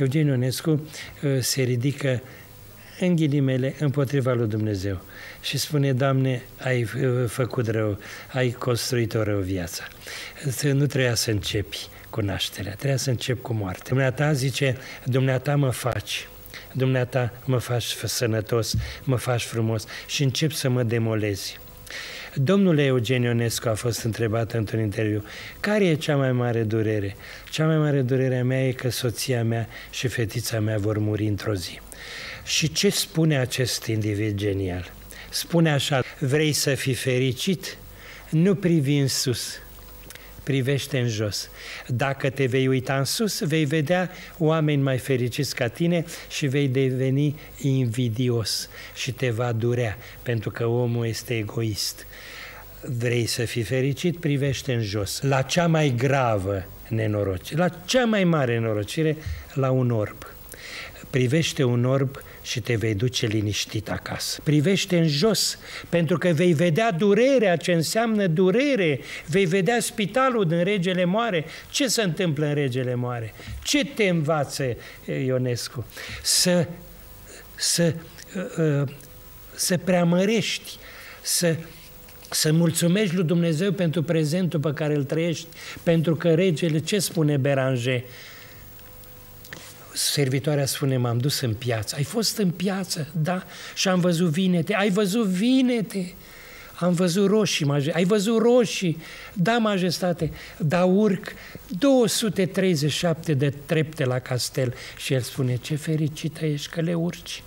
Eugen Ionescu uh, se ridică în ghilimele împotriva lui Dumnezeu și spune, Doamne, ai uh, făcut rău, ai construit o rău viață. Nu trebuia să începi cu nașterea, trebuia să încep cu moartea. Dumneata zice, Dumneata mă faci, Dumneata mă faci sănătos, mă faci frumos și încep să mă demolezi. Domnul Eugen Ionescu a fost întrebat într-un interviu, care e cea mai mare durere? Cea mai mare durere a mea e că soția mea și fetița mea vor muri într-o zi. Și ce spune acest individ genial? Spune așa, vrei să fii fericit? Nu privi în sus, privește în jos. Dacă te vei uita în sus, vei vedea oameni mai fericiți ca tine și vei deveni invidios și te va durea, pentru că omul este egoist. Vrei să fii fericit, privește în jos. La cea mai gravă nenorocire, la cea mai mare nenorocire, la un orb. Privește un orb și te vei duce liniștit acasă. Privește în jos, pentru că vei vedea durerea, ce înseamnă durere, vei vedea spitalul din Regele Moare. Ce se întâmplă în Regele Moare? Ce te învață Ionescu? Să, să, uh, să preamărești, să să mulțumești lui Dumnezeu pentru prezentul pe care îl trăiești, pentru că regele, ce spune Beranger? Servitoarea spune, m-am dus în piață. Ai fost în piață? Da. Și am văzut vinete. Ai văzut vinete? Am văzut roșii, majestate. Ai văzut roșii? Da, majestate. Da, urc 237 de trepte la castel. Și el spune, ce fericită ești că le urci.